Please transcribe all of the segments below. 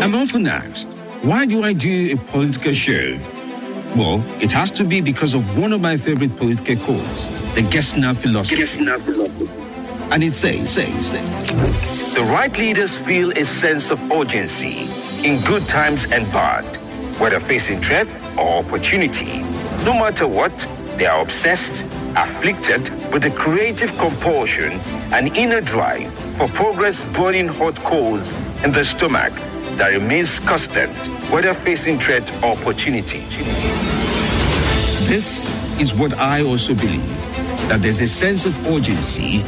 I'm often asked, why do I do a political show? Well, it has to be because of one of my favorite political quotes, the Gessner philosophy. And it says, says, The right leaders feel a sense of urgency in good times and bad, whether facing threat or opportunity. No matter what, they are obsessed, afflicted with a creative compulsion and inner drive for progress burning hot coals in the stomach that remains constant, whether facing threat or opportunity. This is what I also believe that there's a sense of urgency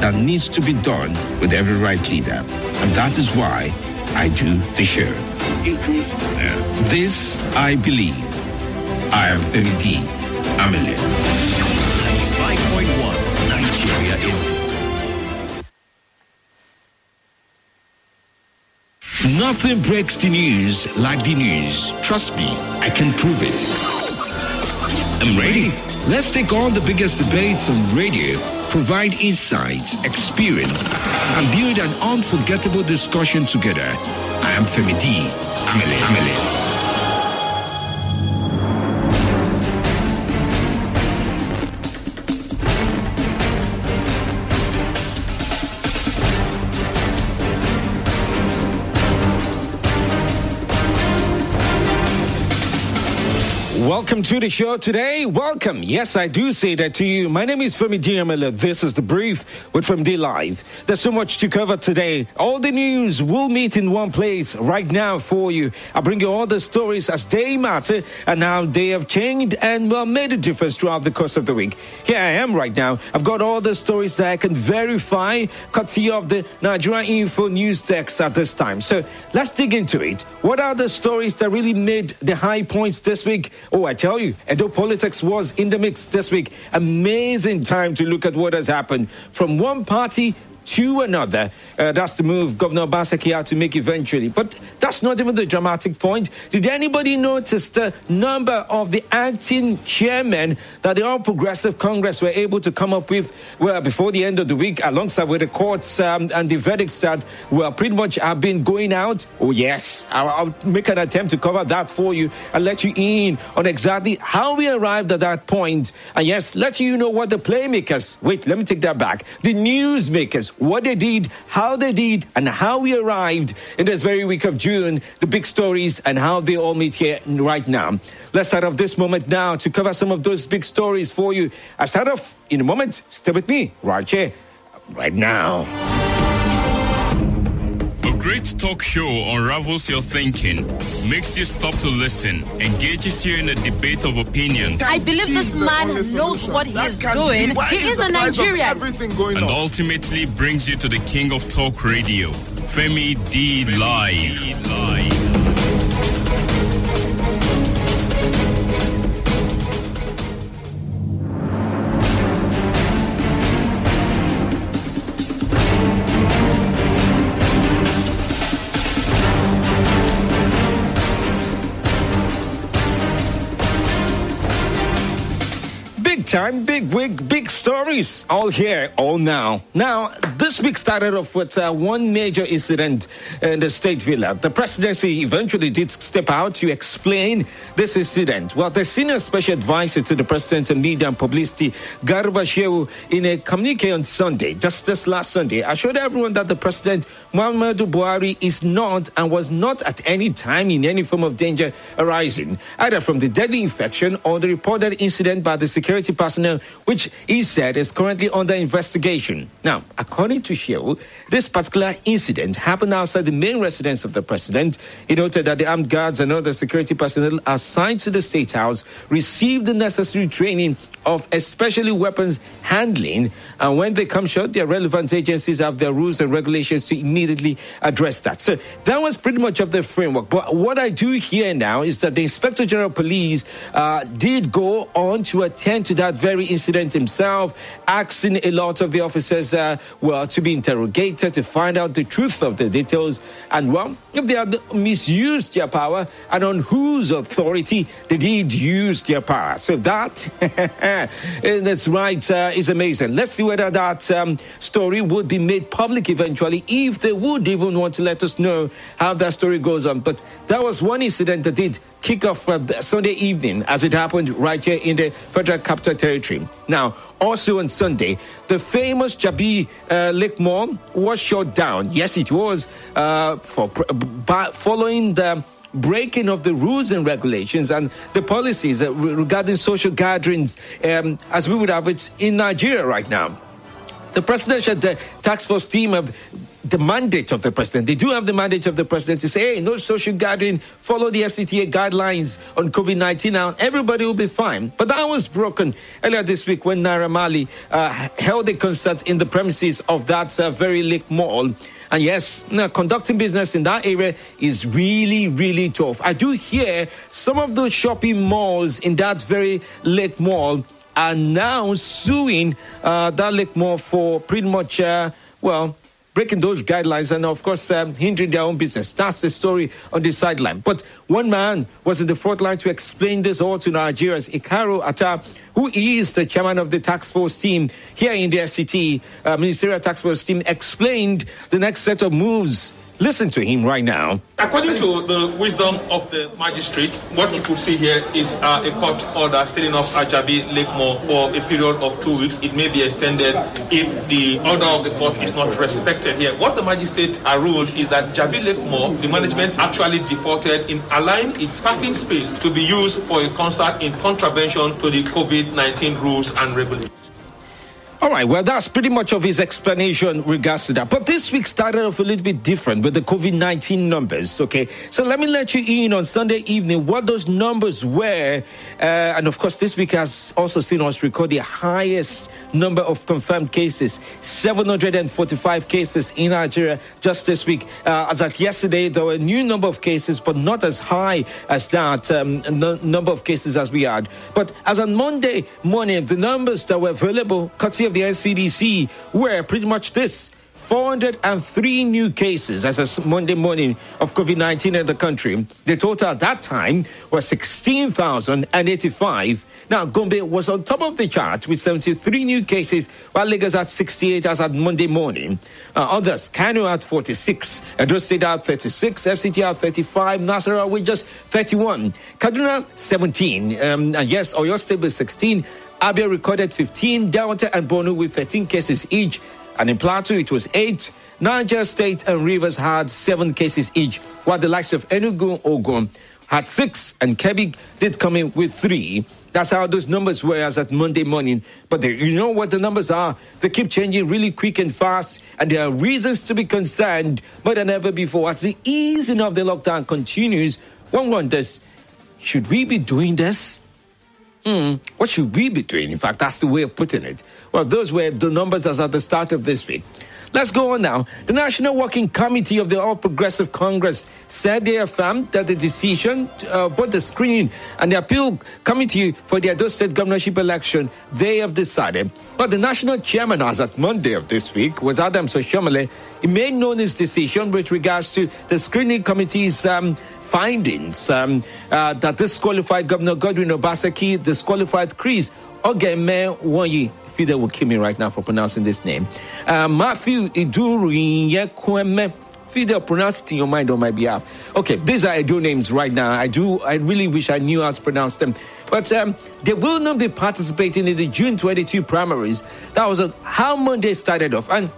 that needs to be done with every right leader. And that is why I do the show. This I believe. I am Femi D. Amele. 5.1 Nigeria Info. Nothing breaks the news like the news. Trust me, I can prove it. I'm ready. Let's take on the biggest debates on radio, provide insights, experience, and build an unforgettable discussion together. I am Femi D. Amele. Amele. Welcome to the show today. Welcome. Yes, I do say that to you. My name is Femi Diamela. This is the brief with Femi D Live. There's so much to cover today. All the news will meet in one place right now for you. I bring you all the stories as they matter and how they have changed and well made a difference throughout the course of the week. Here I am right now. I've got all the stories that I can verify, courtesy of the Nigeria Info news text at this time. So let's dig into it. What are the stories that really made the high points this week? Oh, I tell you, Edo politics was in the mix this week. Amazing time to look at what has happened from one party to another. Uh, that's the move Governor Obaseki had to make eventually. But that's not even the dramatic point. Did anybody notice the number of the acting chairmen that the All Progressive Congress were able to come up with well, before the end of the week, alongside with the courts um, and the verdicts that well, pretty much have been going out? Oh, yes. I'll, I'll make an attempt to cover that for you and let you in on exactly how we arrived at that point. And yes, let you know what the playmakers, wait, let me take that back, the newsmakers, what they did, how they did, and how we arrived in this very week of June, the big stories, and how they all meet here right now. Let's start off this moment now to cover some of those big stories for you. I start off in a moment. Stay with me right here, right now. A great talk show unravels your thinking, makes you stop to listen, engages you in a debate of opinions, I believe this man knows what he is doing. He is a Nigerian. Everything going and on. ultimately brings you to the king of talk radio, Femi D Live. Live. Time, big wig, big stories. All here, all now. Now, this week started off with uh, one major incident in the state villa. The presidency eventually did step out to explain this incident. Well, the senior special advisor to the president on media and publicity, Garba Shehu, in a communique on Sunday, just this last Sunday, assured everyone that the president, Muhammadu Buhari, is not and was not at any time in any form of danger arising, either from the deadly infection or the reported incident by the security personnel, which he said is currently under investigation. Now, according to Shehu, this particular incident happened outside the main residence of the president. He noted that the armed guards and other security personnel assigned to the State House received the necessary training of especially weapons handling. And when they come short, their relevant agencies have their rules and regulations to immediately address that. So that was pretty much of the framework. But what I do here now is that the Inspector General Police uh, did go on to attend to that very incident himself, asking a lot of the officers, uh, well, to be interrogated to find out the truth of the details and, well, if they had misused their power and on whose authority they did use their power. So that that's right. Uh, it's amazing. Let's see whether that um, story would be made public eventually, if they would even want to let us know how that story goes on. But that was one incident that did kick off uh, Sunday evening as it happened right here in the Federal Capital Territory. Now, also on Sunday, the famous Jabi uh, Lake Mall was shut down. Yes, it was uh, for following the breaking of the rules and regulations and the policies regarding social gatherings um, as we would have it in Nigeria right now. The presidential task force team have the mandate of the president. They do have the mandate of the president to say, hey, no social gathering, follow the FCTA guidelines on COVID 19 now, everybody will be fine. But that was broken earlier this week when Naira Marley uh, held a concert in the premises of that uh, very lake mall. And yes, conducting business in that area is really, really tough. I do hear some of those shopping malls in that very lake mall are now suing uh, that lake mall for pretty much, uh, well, breaking those guidelines and, of course, um, hindering their own business. That's the story on the sideline. But one man was in the front line to explain this all to Nigerians, Ikharo Attah, who is the chairman of the tax force team here in the FCT, uh, Ministerial tax Force team, explained the next set of moves Listen to him right now. According to the wisdom of the magistrate, what you could see here is uh, a court order setting up Ajabi Lake Mall for a period of two weeks. It may be extended if the order of the court is not respected here. What the magistrate ruled is that Jabi Lake Mall, the management actually defaulted in allowing its parking space to be used for a concert in contravention to the COVID 19 rules and regulations. All right, well, that's pretty much of his explanation regards to that. But this week started off a little bit different with the COVID 19 numbers, okay? So let me let you in on Sunday evening what those numbers were. Uh, and of course, this week has also seen us record the highest number of confirmed cases 745 cases in Nigeria just this week. Uh, as at yesterday, there were a new number of cases, but not as high as that um, number of cases as we had. But as on Monday morning, the numbers that were available, courtesy of the NCDC were pretty much this. 403 new cases as of Monday morning of COVID 19 in the country. The total at that time was 16,085. Now, Gombe was on top of the chart with 73 new cases, while Lagos at 68 as at Monday morning. Uh, others, Kano at 46, Edo State at 36, FCT at 35, Nasarawa with just 31, Kaduna 17, um, and yes, Oyo State with 16, Abia recorded 15, Delta and Borno with 13 cases each, and in Plateau it was 8. Niger State and Rivers had 7 cases each, while the likes of Enugu, Ogun had 6, and Kebbi did come in with 3. That's how those numbers were as at Monday morning. But they, you know what the numbers are? They keep changing really quick and fast, and there are reasons to be concerned more than ever before. As the easing of the lockdown continues, one wonders, should we be doing this? Mm, what should we be doing? In fact, that's the way of putting it. Well, those were the numbers as at the start of this week. Let's go on now. The National Working Committee of the All Progressive Congress said they affirmed that the decision, uh, both the screening and the appeal committee for the Edo State governorship election, they have decided. But the national chairman, as at Monday of this week, was Adam Oshiomhole. He made known his decision with regards to the screening committee's um, findings um, uh, that disqualified Governor Godwin Obaseki, disqualified Chris Ogiemwonyi. Fidel will kill me right now for pronouncing this name. Uh, Matthew Iduoriyekemwen. Fidel, pronounce it in your mind on my behalf. Okay, these are Edo names right now. I do, I really wish I knew how to pronounce them. But um, they will not be participating in the June 22 primaries. That was how Monday started off. And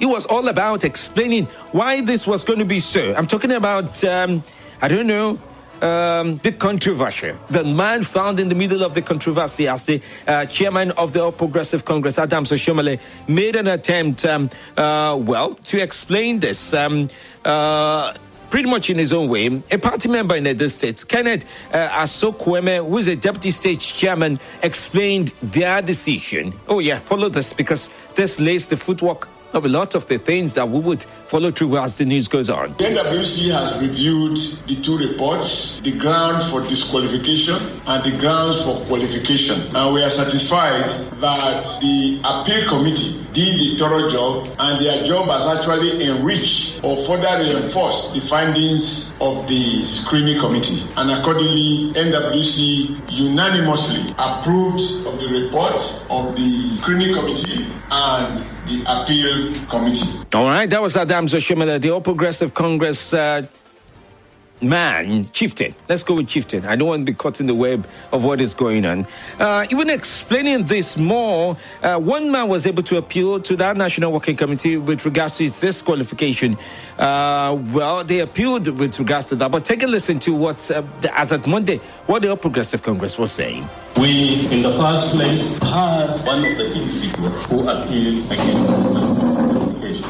it was all about explaining why this was going to be so. I'm talking about, um, I don't know, um, the controversy. The man found in the middle of the controversy as the uh, chairman of the All Progressive Congress, Adams Oshiomhole, made an attempt, um, uh, well, to explain this. Um, uh, pretty much in his own way. A party member in the state, Kenneth uh, Asokweme, who is a deputy state chairman, explained their decision. Oh, yeah, follow this because this lays the footwork of a lot of the things that we would follow through as the news goes on. The NWC has reviewed the two reports, the grounds for disqualification and the grounds for qualification. And we are satisfied that the appeal committee did a thorough job and their job has actually enriched or further reinforced the findings of the screening committee. And accordingly, NWC unanimously approved of the report of the screening committee and the appeal committee. All right, that was Adam Oshiomhole, the All Progressive Congress uh, man, chieftain. Let's go with chieftain. I don't want to be caught in the web of what is going on. Uh, even explaining this more, uh, one man was able to appeal to that National Working Committee with regards to its disqualification. Uh, well, they appealed with regards to that. But take a listen to what, uh, as at Monday, what the All Progressive Congress was saying. We, in the first place, had one of the individuals who appealed against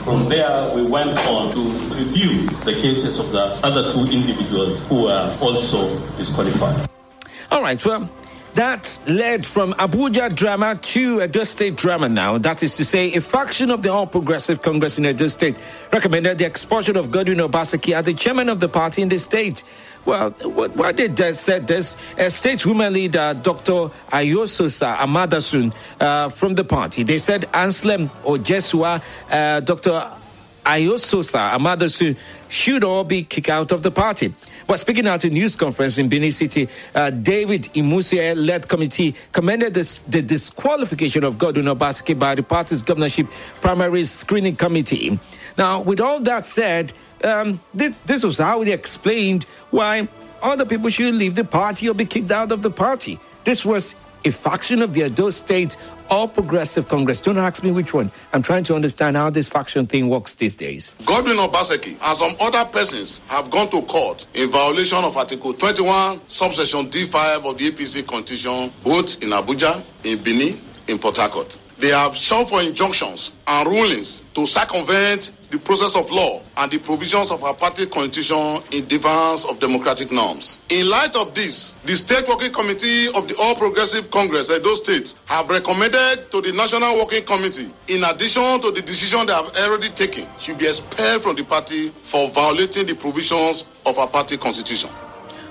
from there, we went on to review the cases of the other two individuals who were also disqualified. All right, well, that led from Abuja drama to Edo State drama now. That is to say, a faction of the All Progressive Congress in Edo State recommended the expulsion of Godwin Obaseki as the chairman of the party in the state. Well, what, what they said this, a state women leader, Dr. Ayososa Amadasun, uh, from the party, they said Anselm Ojezua, uh, Dr. Ayososa Amadasun should all be kicked out of the party. But speaking at a news conference in Benin City, uh, David Imusie led committee commended this, the disqualification of Godwin Obaseki by the party's governorship primary screening committee. Now, with all that said, um, this, this was how they explained why other people should leave the party or be kicked out of the party. This was a faction of the Edo State All Progressive Congress. Don't ask me which one. I'm trying to understand how this faction thing works these days. Godwin Obaseki and some other persons have gone to court in violation of Article 21, subsection D5 of the APC Constitution, both in Abuja, in Benin, in Port Harcourt. They have sought for injunctions and rulings to circumvent the process of law and the provisions of our party constitution in defiance of democratic norms. In light of this, the State Working Committee of the All Progressive Congress, Edo State, have recommended to the National Working Committee, in addition to the decision they have already taken, should be expelled from the party for violating the provisions of our party constitution.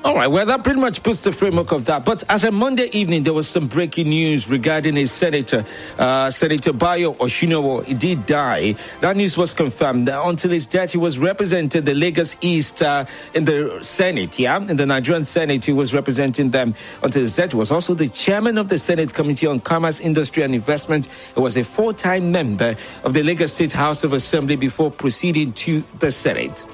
All right, well, that pretty much puts the framework of that. But as a Monday evening, there was some breaking news regarding a senator, uh, Senator Bayo Osinowo. He did die. That news was confirmed. Until his death, he was representing the Lagos East uh, in the Senate, yeah? In the Nigerian Senate, he was representing them until his death. He was also the chairman of the Senate Committee on Commerce, Industry and Investment. He was a four time member of the Lagos State House of Assembly before proceeding to the Senate.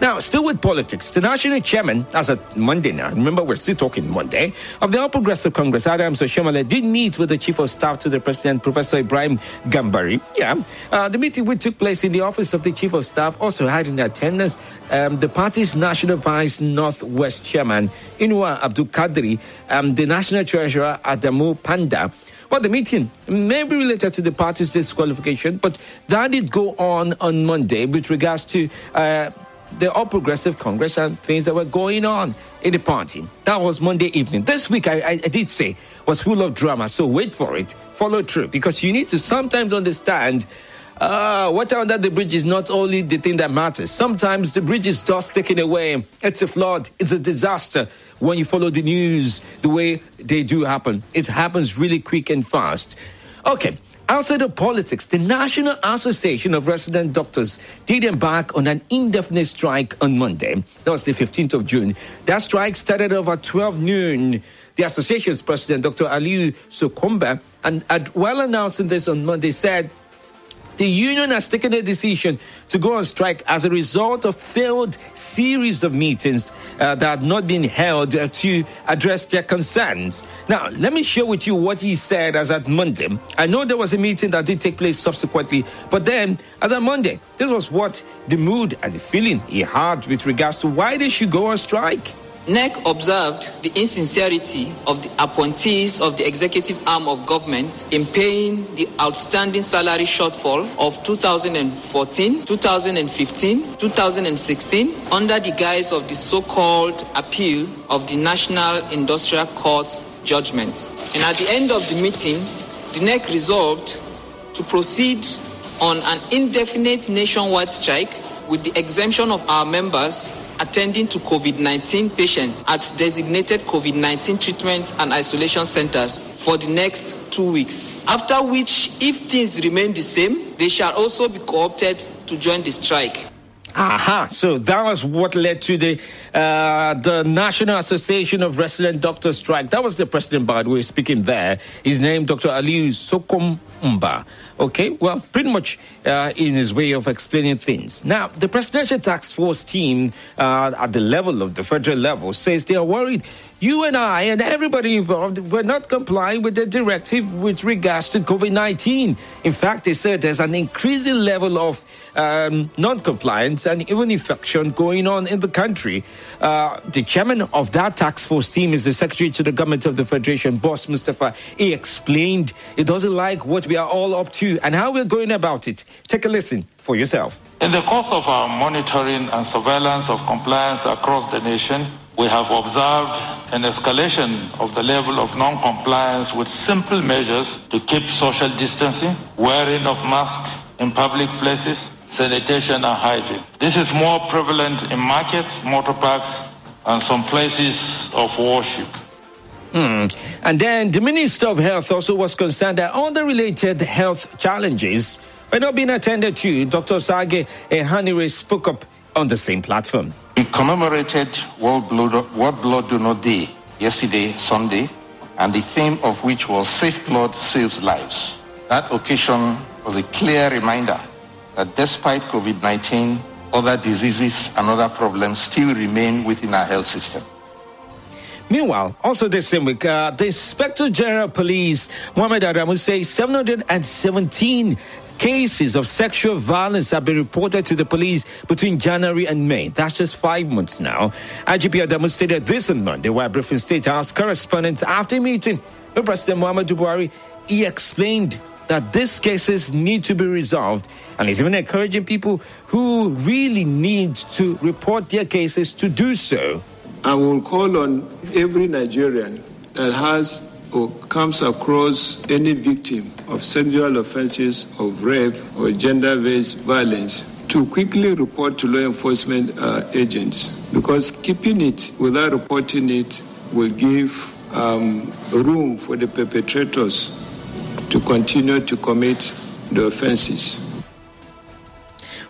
Now, still with politics, the national chairman, as a Monday now, remember we're still talking Monday, of the All Progressive Congress, Adams Oshiomhole, did meet with the chief of staff to the president, Professor Ibrahim Gambari. Yeah, uh, the meeting which took place in the office of the chief of staff also had in attendance um, the party's national vice northwest chairman, Inuwa Abdulkadir, um, the national treasurer, Adamu Fanda. Well, the meeting may be related to the party's disqualification, but that did go on on Monday with regards to. Uh, the All Progressive Congress and things that were going on in the party. That was Monday evening. This week, I, I, I, did say, was full of drama. So wait for it, follow through, because you need to sometimes understand uh, water under the bridge is not only the thing that matters. Sometimes the bridge is just taken away. It's a flood. It's a disaster when you follow the news the way they do happen. It happens really quick and fast. Okay. Outside of politics, the National Association of Resident Doctors did embark on an indefinite strike on Monday. That was the 15th of June. That strike started over 12 noon. The association's president, Dr. Aliyu Sokomba, and while announcing this on Monday, said the union has taken a decision to go on strike as a result of failed series of meetings uh, that had not been held uh, to address their concerns. Now, let me share with you what he said as at Monday. I know there was a meeting that did take place subsequently, but then as at Monday, this was what the mood and the feeling he had with regards to why they should go on strike. NEC observed the insincerity of the appointees of the executive arm of government in paying the outstanding salary shortfall of 2014, 2015, 2016 under the guise of the so-called appeal of the National Industrial Court judgment. And at the end of the meeting, the NEC resolved to proceed on an indefinite nationwide strike with the exemption of our members attending to COVID 19 patients at designated COVID 19 treatment and isolation centers for the next two weeks. After which, if things remain the same, they shall also be co opted to join the strike. Aha! So that was what led to the uh, the National Association of Resident Doctors strike. That was the president, by the way, speaking there. His name, Dr. Aliyu Sokom Mba. Okay, well, pretty much uh, in his way of explaining things. Now, the Presidential Task Force team uh, at the level of the federal level says they are worried you and I and everybody involved were not complying with the directive with regards to COVID 19. In fact, they said there's an increasing level of um, non compliance and even infection going on in the country. Uh, the chairman of that task force team is the secretary to the government of the Federation, Boss Mustafa. He explained he doesn't like what we are all up to and how we're going about it. Take a listen for yourself. In the course of our monitoring and surveillance of compliance across the nation, we have observed an escalation of the level of non-compliance with simple measures to keep social distancing, wearing of masks in public places, sanitation and hygiene. This is more prevalent in markets, motor parks, and some places of worship. Mm. And then the Minister of Health also was concerned that the related health challenges were not being attended to. Dr. Osagie Ehanire spoke up on the same platform. We commemorated World Blood, World Blood Donor Day yesterday, Sunday, and the theme of which was Safe Blood Saves Lives. That occasion was a clear reminder that despite COVID 19, other diseases and other problems still remain within our health system. Meanwhile, also this same week, uh, the Inspector General Police, Mohamed Adamu, says 717 cases of sexual violence have been reported to the police between January and May. That's just five months now. IGP Adamu stated this on Monday while briefing State House correspondents after meeting with President Muhammadu Buhari. He explained that these cases need to be resolved and he's even encouraging people who really need to report their cases to do so. I will call on every Nigerian that has or comes across any victim of sexual offenses of rape or gender-based violence to quickly report to law enforcement uh, agents because keeping it without reporting it will give um, room for the perpetrators to continue to commit the offenses.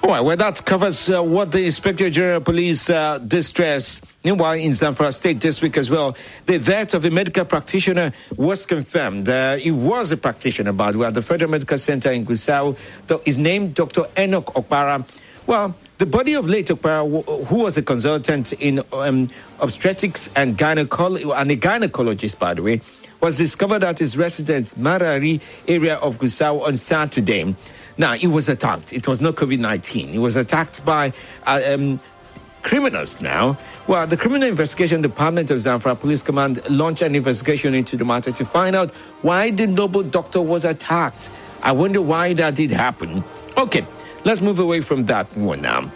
Well, that covers uh, what the Inspector General Police uh, distress. Meanwhile, in Zamfara State this week as well, the death of a medical practitioner was confirmed. Uh, he was a practitioner, by the way, at the Federal Medical Center in Gusau. His name, Dr. Enoch Okpara. Well, the body of late Okpara, who was a consultant in um, obstetrics and, gynecolo- and a gynecologist, by the way, was discovered at his residence, Marari area of Gusau on Saturday. Now, he was attacked. It was not COVID 19. He was attacked by uh, um, criminals now. Well, the Criminal Investigation Department of Zamfara Police Command launched an investigation into the matter to find out why the noble doctor was attacked. I wonder why that did happen. Okay, let's move away from that one now.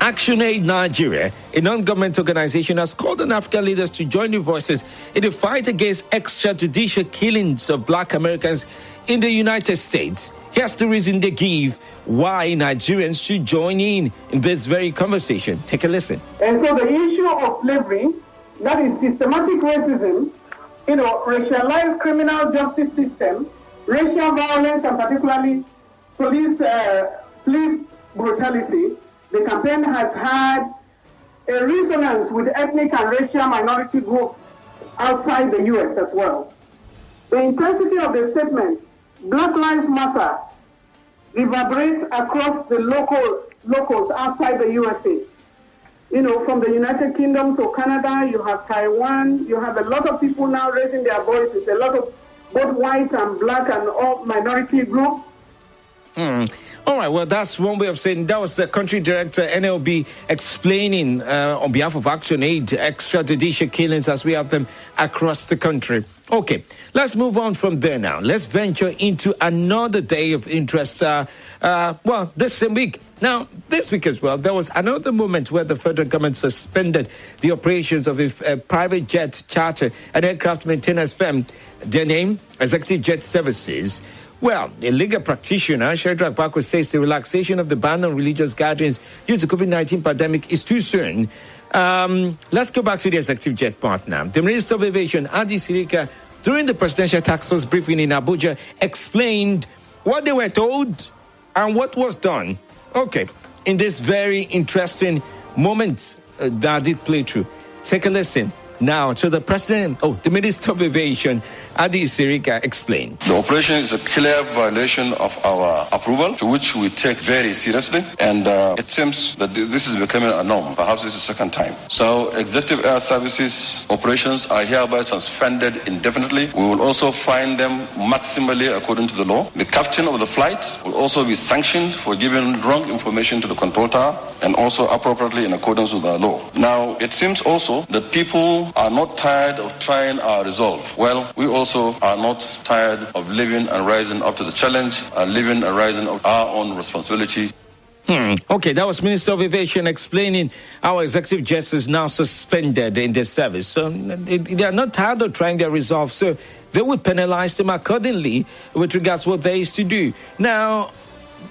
Action Aid Nigeria, a non government organization, has called on African leaders to join the voices in the fight against extrajudicial killings of black Americans in the United States. Here's the reason they give why Nigerians should join in in this very conversation. Take a listen. And so the issue of slavery, that is systematic racism, you know, racialized criminal justice system, racial violence, and particularly police, uh, police brutality, the campaign has had a resonance with ethnic and racial minority groups outside the U.S. as well. The intensity of the statement, Black Lives Matter, reverberates across the local locals outside the USA. You know, from the United Kingdom to Canada, you have Taiwan, you have a lot of people now raising their voices, a lot of both white and black and all minority groups. Mm. All right, well, that's one way of saying that was the country director, NLB, explaining uh, on behalf of Action Aid extrajudicial killings as we have them across the country. Okay, let's move on from there now. Let's venture into another day of interest. Uh, uh, well, this same week. Now, this week as well, there was another moment where the federal government suspended the operations of a, a private jet charter and aircraft maintenance firm. Their name, Executive Jet Services, Well, a legal practitioner, Shadrach Bako, says the relaxation of the ban on religious gatherings due to COVID-19 pandemic is too soon. Um, let's go back to the executive jet partner. The Minister of Aviation, Adi Sirika, during the presidential task force briefing in Abuja, explained what they were told and what was done. Okay, in this very interesting moment uh, that did play through, take a listen now to the president, oh, the Minister of Aviation, Adi Sirika explained. The operation is a clear violation of our approval, to which we take very seriously, and uh, it seems that this is becoming a norm. Perhaps this is the second time. So, Executive Air Services operations are hereby suspended indefinitely. We will also fine them maximally according to the law. The captain of the flight will also be sanctioned for giving wrong information to the control tower and also appropriately in accordance with the law. Now, it seems also that people are not tired of trying our resolve. Well, we also also are not tired of living and rising up to the challenge and living and rising up our own responsibility. Hmm. Okay, that was Minister of Aviation explaining how executive jets is now suspended in their service. So they, are not tired of trying their resolve, so they will penalize them accordingly with regards to what they used to do. Now,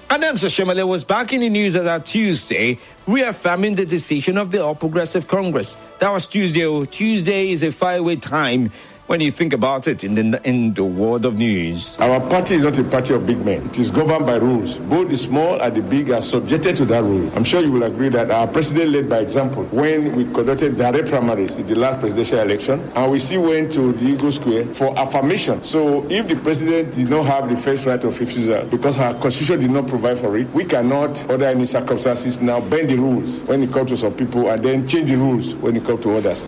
Adams Oshiomhole was back in the news as of Tuesday, reaffirming the decision of the All Progressive Congress. That was Tuesday. Oh, Tuesday is a faraway time when you think about it in the, in the world of news. Our party is not a party of big men. It is governed by rules. Both the small and the big are subjected to that rule. I'm sure you will agree that our president led by example when we conducted direct primaries in the last presidential election, and we still went to the Eagle Square for affirmation. So if the president did not have the first right of refusal because our constitution did not provide for it, we cannot, under any circumstances, now bend the rules when it comes to some people and then change the rules when it comes to others.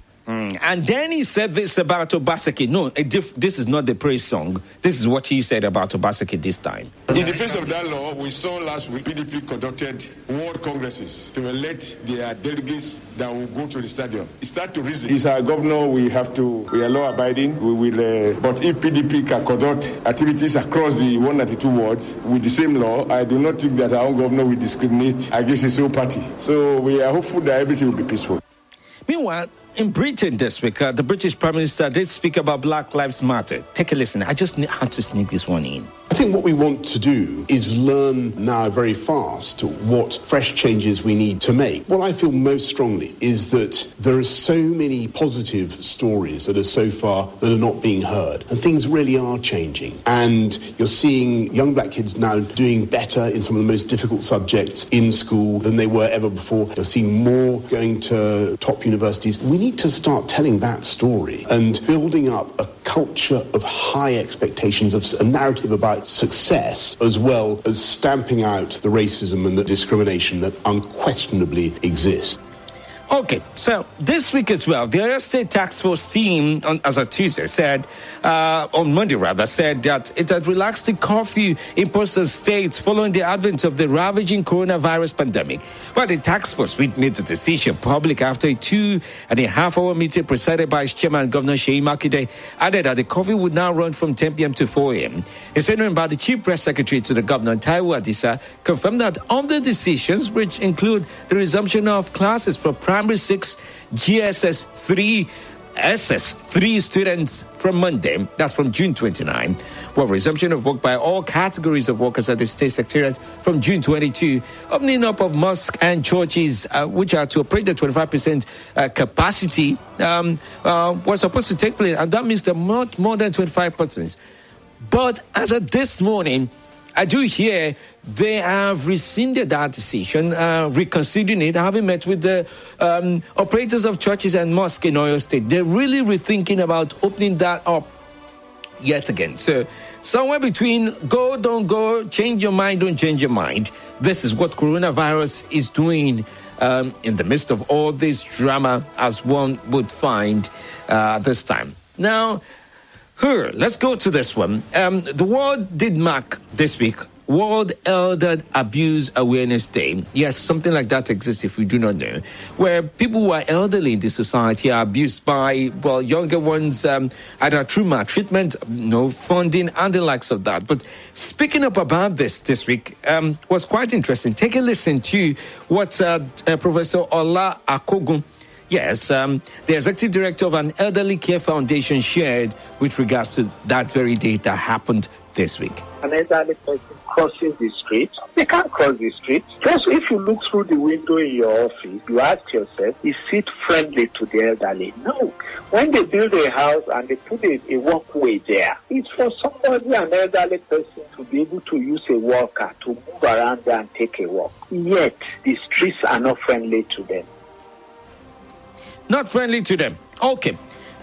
Mm. And then he said this about Obaseki. No, this is not the praise song. This is what he said about Obaseki this time. In the face of that law, we saw last week PDP conducted world congresses to elect their delegates that will go to the stadium. It start to reason. He's our governor. We have to. We are law abiding. We will. Uh, but if PDP can conduct activities across the 192 wards with the same law, I do not think that our own governor will discriminate against his own party. So we are hopeful that everything will be peaceful. Meanwhile, in Britain this week, uh, the British Prime Minister did speak about Black Lives Matter. Take a listen. I just had to sneak this one in. I think what we want to do is learn now very fast what fresh changes we need to make. What I feel most strongly is that there are so many positive stories that are so far that are not being heard, and things really are changing. And you're seeing young black kids now doing better in some of the most difficult subjects in school than they were ever before. You're seeing more going to top universities. We need to start telling that story and building up a culture of high expectations, of a narrative about success, as well as stamping out the racism and the discrimination that unquestionably exists. Okay, so this week as well, the Oyo State Task Force team, on, as a Tuesday, said, uh, on Monday rather, said that it had relaxed the curfew imposed on states following the advent of the ravaging coronavirus pandemic. But the task force made the decision public after a two and a half hour meeting presided by its chairman, Governor Seyi Makinde, added that the curfew would now run from 10 p.m. to 4 a.m. A statement by the chief press secretary to the governor, Taiwo Adisa, confirmed that other decisions, which include the resumption of classes for primary primary 6 GSS 3 SS3 students from Monday, that's from June 29, well, resumption of work by all categories of workers at the state secretariat from June 22, opening up of mosques and churches, uh, which are to operate at 25% uh, capacity, um, uh, was supposed to take place, and that means that more than 25%. But as of this morning, I do hear they have rescinded that decision, uh, reconsidering it, having met with the um, operators of churches and mosques in Oyo State. They're really rethinking about opening that up yet again. So, somewhere between go, don't go, change your mind, don't change your mind. This is what coronavirus is doing um, in the midst of all this drama, as one would find uh, this time. Now, here, let's go to this one. Um, the world did mark this week World Elder Abuse Awareness Day. Yes, something like that exists if you do not know, where people who are elderly in the society are abused by, well, younger ones, um, either through maltreatment, no funding, and the likes of that. But speaking up about this this week um, was quite interesting. Take a listen to what uh, uh, Professor Ola Akogun Yes, um, the executive director of an elderly care foundation shared with regards to that very day that happened this week. An elderly person crossing the street, they can't cross the street. Just if you look through the window in your office, you ask yourself, is it friendly to the elderly? No. When they build a house and they put a, a walkway there, it's for somebody, an elderly person, to be able to use a walker to move around there and take a walk. Yet, the streets are not friendly to them. Not friendly to them. Okay.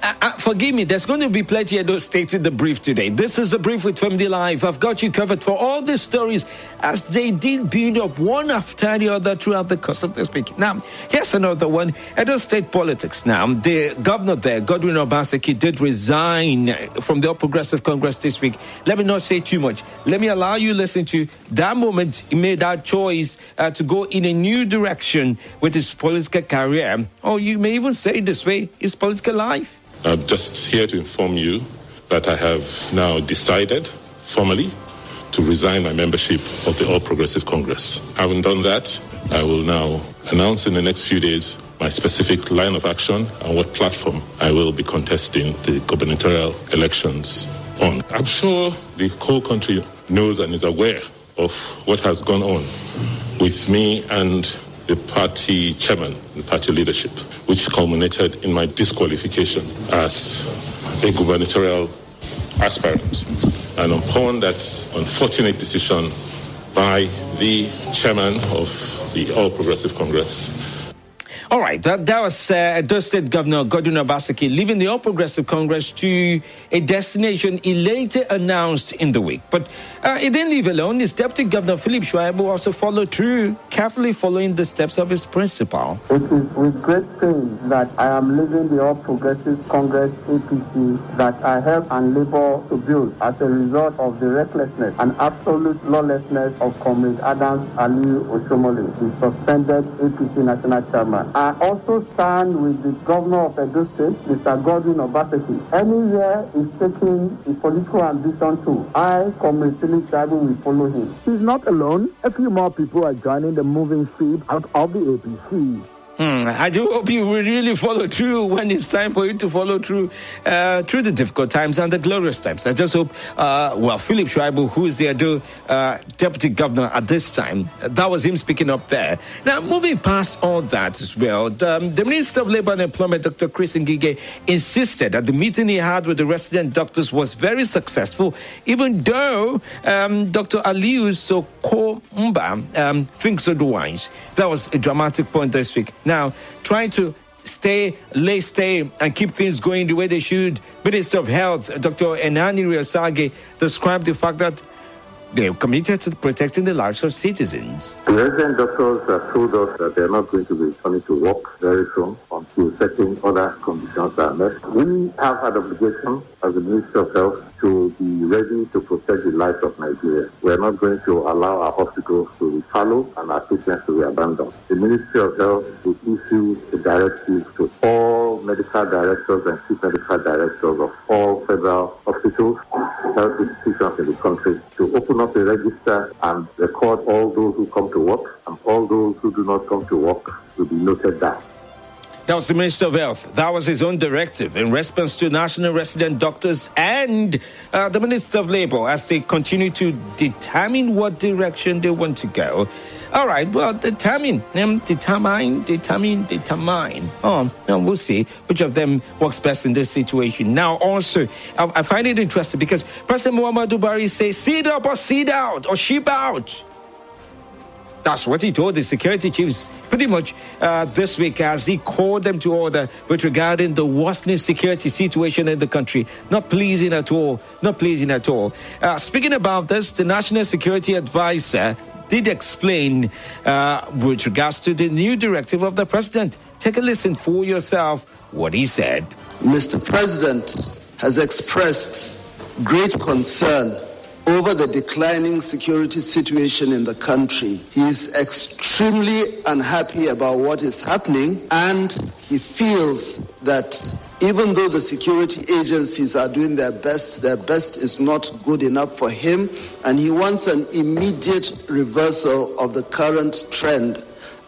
Uh, uh, forgive me, there's going to be plenty of in the brief today. This is the brief with Femi D Live. I've got you covered for all these stories as they did build up one after the other throughout the course of this week. Now, here's another one. Edo State politics. Now, the governor there, Godwin Obaseki, did resign from the All Progressive Congress this week. Let me not say too much. Let me allow you listen to that moment he made that choice uh, to go in a new direction with his political career. Or you may even say this way, his political life. I'm just here to inform you that I have now decided formally to resign my membership of the All Progressive Congress. Having done that, I will now announce in the next few days my specific line of action and what platform I will be contesting the gubernatorial elections on. I'm sure the whole country knows and is aware of what has gone on with me and the party chairman, the party leadership, which culminated in my disqualification as a gubernatorial aspirant. And upon that unfortunate decision by the chairman of the All Progressive Congress, all right, that, that was uh, State Governor Godwin Obaseki leaving the All Progressive Congress to a destination he later announced in the week. But uh, he didn't leave alone. His Deputy Governor Philip Shuaibu also followed through, carefully following the steps of his principal. It is with great pain that I am leaving the All Progressive Congress APC that I helped and labor to build as a result of the recklessness and absolute lawlessness of Comrade Adams Ali Oshiomhole, the suspended APC National Chairman. I also stand with the governor of Edo State, Mr. Godwin Obaseki. Anywhere is taking his political ambition to, I, Comrade Shuaibu, will follow him. He's not alone. A few more people are joining the moving sweep out of the APC. Hmm, I do hope you will really follow through when it's time for you to follow through uh, through the difficult times and the glorious times. I just hope, uh, well, Philip Shuaibu, who is the Edo uh, deputy governor at this time, that was him speaking up there. Now, moving past all that as well, the, um, the Minister of Labour and Employment, Dr. Chris Ngige, insisted that the meeting he had with the resident doctors was very successful, even though um, Dr. Aliyu Sokomba um, thinks otherwise. That was a dramatic point this week. Now, trying to stay, lay stay, and keep things going the way they should. Minister of Health, Dr. Ehanire Osagie, described the fact that they're committed to protecting the lives of citizens. The resident doctors have told us that they're not going to be returning to work very soon until certain other conditions are met. We have an obligation as the Minister of Health to be ready to protect the lives of Nigeria. We're not going to allow our hospitals to be fallow and our patients to be abandoned. The Ministry of Health will issue a directive to all medical directors and chief medical directors of all federal hospitals, health institutions in the country to open up a register and record all those who come to work and all those who do not come to work will be noted down. That was the Minister of Health. That was his own directive in response to national resident doctors and uh, the Minister of Labour as they continue to determine what direction they want to go. All right, well, determine, um, determine, determine, determine. Oh, no, we'll see which of them works best in this situation. Now, also, I, I find it interesting because President Muhammadu Buhari says, "Seed up or seed out or sheep out." That's what he told the security chiefs pretty much uh, this week as he called them to order with regarding the worsening security situation in the country. Not pleasing at all. Not pleasing at all. Uh, speaking about this, the National Security Advisor did explain uh, with regards to the new directive of the president. Take a listen for yourself what he said. Mr. President has expressed great concern over the declining security situation in the country. He is extremely unhappy about what is happening and he feels that even though the security agencies are doing their best, their best is not good enough for him and he wants an immediate reversal of the current trend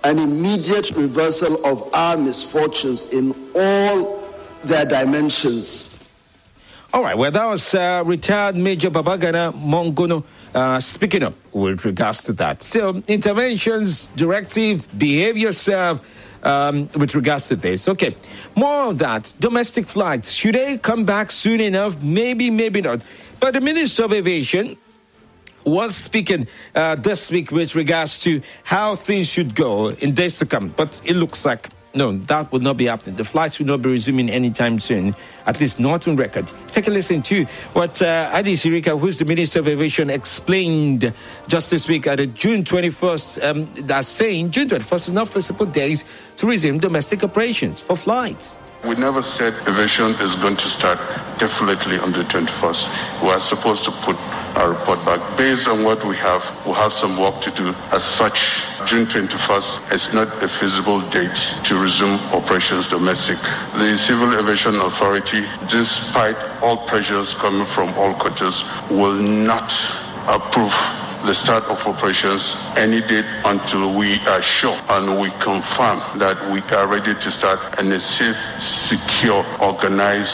an immediate reversal of our misfortunes in all their dimensions. All right, well, that was uh, retired Major Babagana Monguno uh, speaking up with regards to that. So, interventions, directive, behave yourself um, with regards to this. Okay, more on that. Domestic flights, should they come back soon enough? Maybe, maybe not. But the Minister of Aviation was speaking uh, this week with regards to how things should go in days to come. But it looks like no, that would not be happening. The flights will not be resuming anytime soon, at least not on record. Take a listen to what uh, Adi Sirika, who's the Minister of Aviation, explained just this week at the June 21st, um, that's saying June 21st is not feasible days to resume domestic operations for flights. We never said aviation is going to start definitely on the 21st. We are supposed to put our report back. Based on what we have, we have some work to do. As such, June 21st is not a feasible date to resume operations domestic. The Civil Aviation Authority, despite all pressures coming from all quarters, will not approve the start of operations any date until we are sure and we confirm that we are ready to start in a safe, secure, organized,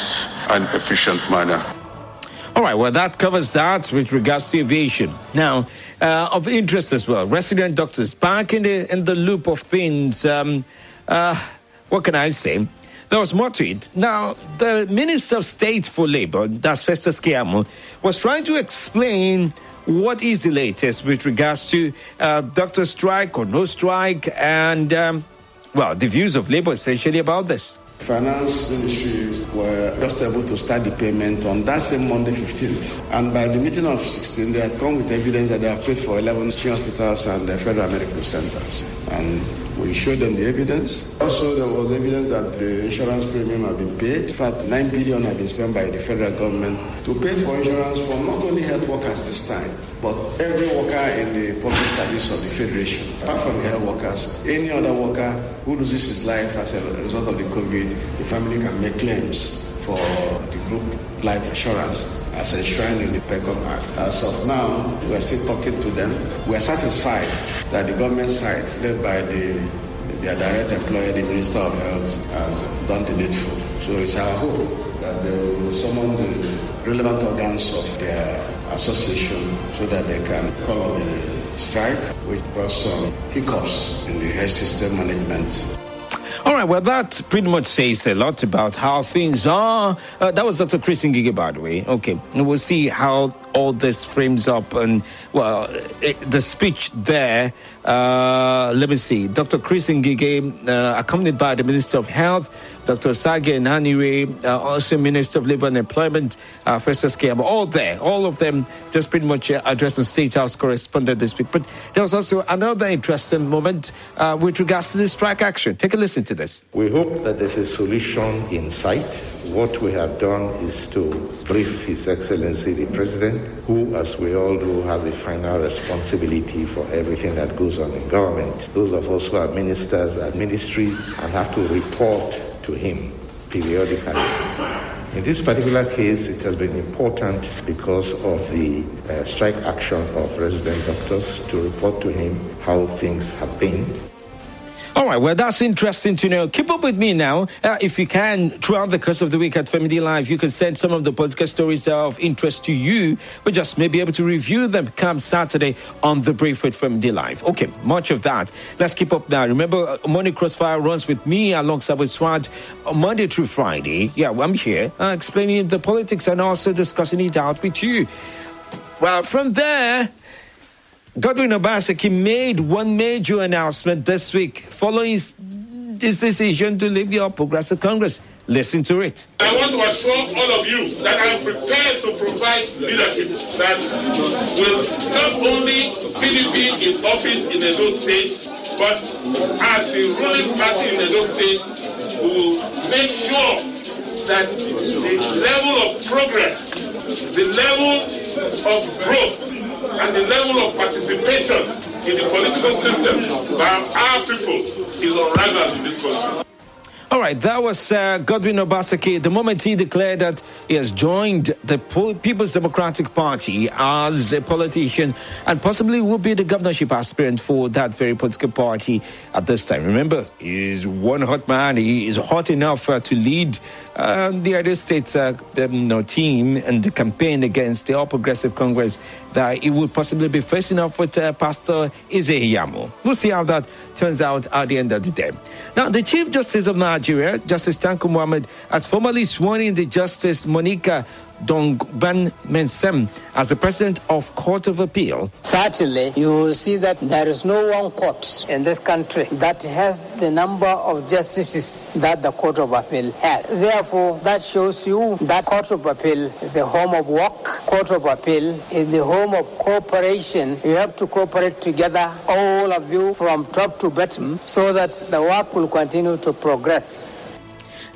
and efficient manner. All right, well, that covers that with regards to aviation. Now, uh, of interest as well, resident doctors back in the in the loop of things. Um, uh, what can I say? There was more to it. Now, the Minister of State for Labor, that's Festus was trying to explain what is the latest with regards to uh, doctor strike or no strike, and um, well, the views of labor essentially about this. Finance ministries were just able to start the payment on that same Monday 15th. And by the meeting of 16, they had come with evidence that they have paid for 11 hospitals and the federal medical centers. And we showed them the evidence. Also, there was evidence that the insurance premium had been paid. In fact, 9 billion had been spent by the federal government to pay for insurance for not only health workers this time, but every worker in the public service of the federation. Apart from the health workers, any other worker who loses his life as a result of the COVID, the family can make claims for the group life insurance as enshrined in the PECOM Act. As of now, we are still talking to them. We are satisfied that the government side, led by the their direct employer, the Minister of Health, has done the needful. So it's our hope that they will summon the relevant organs of their association so that they can call on the strike, which brought some hiccups in the health system management. All right, well, that pretty much says a lot about how things are. Uh, that was Dr. Chris Ngige, by the way. Okay, and we'll see how all this frames up. And, well, it, the speech there, uh, let me see. Dr. Chris Ngige, uh, accompanied by the Minister of Health, Dr. Osagie Ehanire, uh, also Minister of Labour and Employment, uh, Festus Keyamo, all there, all of them just pretty much uh, addressed State House correspondent this week. But there was also another interesting moment uh, with regards to the strike action. Take a listen to this. We hope that there's a solution in sight. What we have done is to brief His Excellency the President, who, as we all do, have the final responsibility for everything that goes on in government. Those of us who are ministers at ministries and have to report to him periodically. In this particular case, it has been important because of the uh, strike action of resident doctors to report to him how things have been. All right, well, that's interesting to know. Keep up with me now. Uh, if you can, throughout the course of the week at Femi D Live, you can send some of the podcast stories of interest to you. We just may be able to review them come Saturday on the Brief with Femi D Live. Okay, much of that. Let's keep up now. Remember, Morning Crossfire runs with me alongside with Swad Monday through Friday. Yeah, I'm here uh, explaining the politics and also discussing it out with you. Well, from there, Godwin Obaseki made one major announcement this week following his, decision to leave the Progressive Congress. Listen to it. I want to assure all of you that I am prepared to provide leadership that will not only PDP in office in Edo State, but as the ruling party in Edo State, we will make sure that the level of progress, the level of growth, and the level of participation in the political system by our people is unrivaled in this country. All right. that was uh, Godwin Obaseki. The moment he declared that he has joined the People's Democratic Party as a politician and possibly will be the governorship aspirant for that very political party at this time. Remember, he's one hot man. He is hot enough uh, to lead uh, the United States uh, um, team and the campaign against the All Progressive Congress that it would possibly be facing off with uh, Pastor Ize We'll see how that turns out at the end of the day. Now, the Chief Justice of Nigeria, Justice Tanko Muhammad, has formally sworn in the Justice Monica Dongban Mensem as the president of Court of Appeal. Certainly, you will see that there is no one court in this country that has the number of justices that the Court of Appeal has. Therefore, that shows you that Court of Appeal is a home of work. Court of Appeal is the home of cooperation. You have to cooperate together, all of you, from top to bottom, so that the work will continue to progress.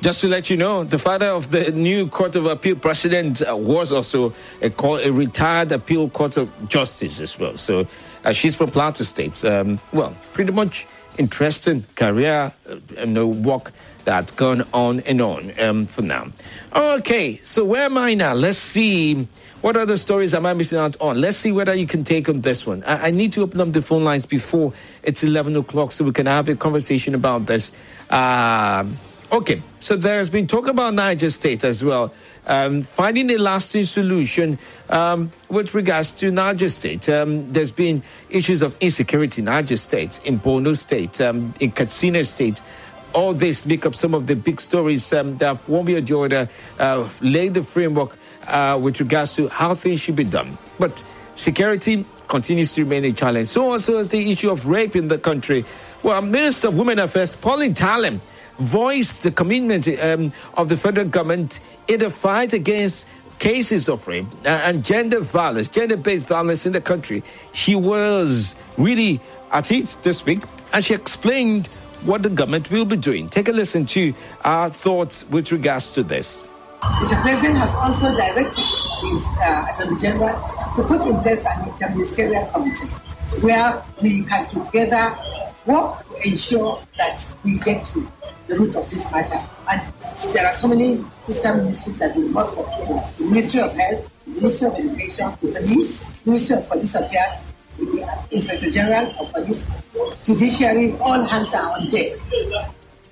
Just to let you know, the father of the new Court of Appeal president uh, was also a, a, retired appeal court of justice as well. So uh, she's from Plateau State. Um, well, pretty much interesting career uh, and the work that's gone on and on um, for now. Okay, so where am I now? Let's see. What other stories am I missing out on? Let's see whether you can take on this one. I, I need to open up the phone lines before it's 11 o'clock so we can have a conversation about this. Uh, Okay, so there's been talk about Niger State as well, um, finding a lasting solution um, with regards to Niger State. Um, there's been issues of insecurity in Niger State, in Borno State, um, in Katsina State. All this make up some of the big stories um, that one way or the other uh, lay the framework uh, with regards to how things should be done. But security continues to remain a challenge. So also is the issue of rape in the country. Well, Minister of Women Affairs, Pauline Tallen, voiced the commitment um, of the federal government in the fight against cases of rape and gender violence, gender based violence in the country. She was really at it this week and she explained what the government will be doing. Take a listen to our thoughts with regards to this. The President has also directed his uh, Attorney General to put in place an interministerial committee where we can together work to ensure that we get to the root of this matter. And there are so many sister ministries that we must work together. The Ministry of Health, the Ministry of Education, the Police, Ministry of Police Affairs, the Inspector General of Police, Judiciary, all hands are on deck.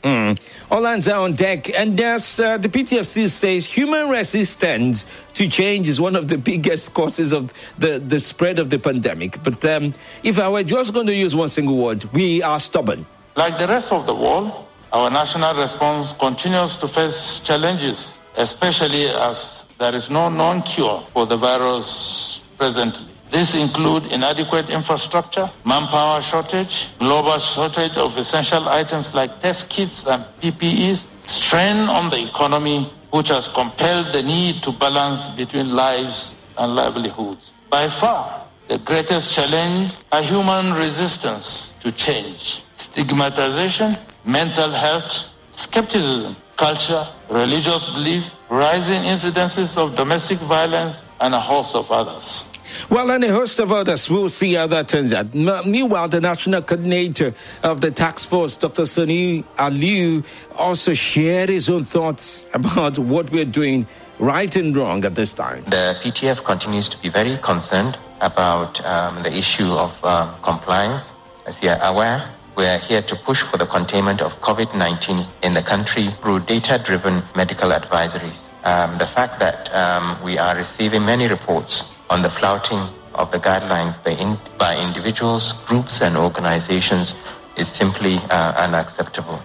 Mm. All hands are on deck. And as uh, the PTFC says, human resistance to change is one of the biggest causes of the, the spread of the pandemic. But um, if I were just going to use one single word, we are stubborn. Like the rest of the world, our national response continues to face challenges, especially as there is no known cure for the virus presently. These include inadequate infrastructure, manpower shortage, global shortage of essential items like test kits and PPEs, strain on the economy, which has compelled the need to balance between lives and livelihoods. By far, the greatest challenge are human resistance to change, stigmatization, mental health, skepticism, culture, religious belief, rising incidences of domestic violence, and a host of others. Well, and a host of others. We'll see how that turns out. Meanwhile, the national coordinator of the task force, Dr. Sani Aliyu, also shared his own thoughts about what we're doing right and wrong at this time. The PTF continues to be very concerned about um, the issue of um, compliance. As you are aware, we are here to push for the containment of COVID 19 in the country through data driven medical advisories. Um, the fact that um, we are receiving many reports on the flouting of the guidelines by, in, by individuals, groups, and organizations is simply uh, unacceptable.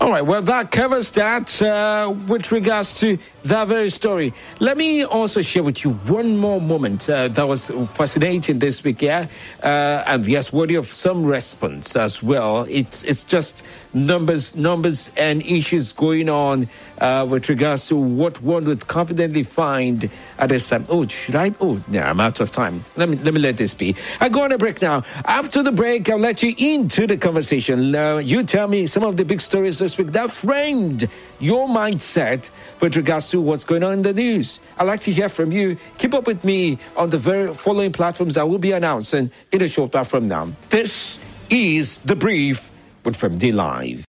All right, well, that covers that uh, with regards to that very story. Let me also share with you one more moment uh, that was fascinating this week, yeah? Uh, and yes, worthy of some response as well. It's, it's just numbers, numbers and issues going on uh, with regards to what one would confidently find at this time. Oh, should I? Oh, yeah, I'm out of time. Let me, let me let this be. I go on a break now. After the break, I'll let you into the conversation. Uh, you tell me some of the big stories this week that framed your mindset with regards to what's going on in the news. I'd like to hear from you. Keep up with me on the very following platforms I will be announcing in a short while from now. This is The Brief with Femi D Live.